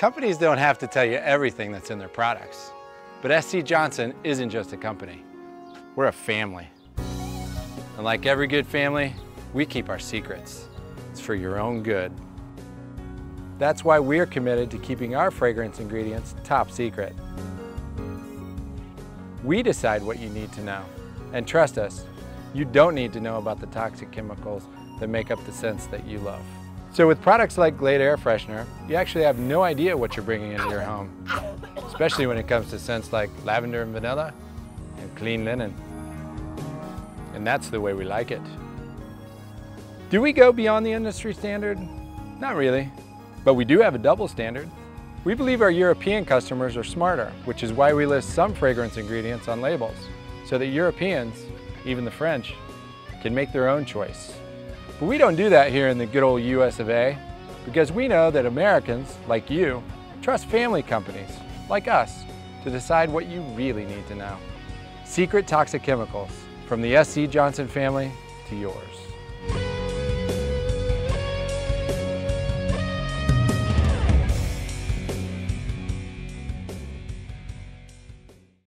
Companies don't have to tell you everything that's in their products. But SC Johnson isn't just a company. We're a family. And like every good family, we keep our secrets. It's for your own good. That's why we're committed to keeping our fragrance ingredients top secret. We decide what you need to know. And trust us, you don't need to know about the toxic chemicals that make up the scents that you love. So with products like Glade Air Freshener, you actually have no idea what you're bringing into your home, especially when it comes to scents like lavender and vanilla and clean linen. And that's the way we like it. Do we go beyond the industry standard? Not really, but we do have a double standard. We believe our European customers are smarter, which is why we list some fragrance ingredients on labels, so that Europeans, even the French, can make their own choice. But we don't do that here in the good old US of A because we know that Americans, like you, trust family companies, like us, to decide what you really need to know. Secret toxic chemicals, from the SC Johnson family to yours.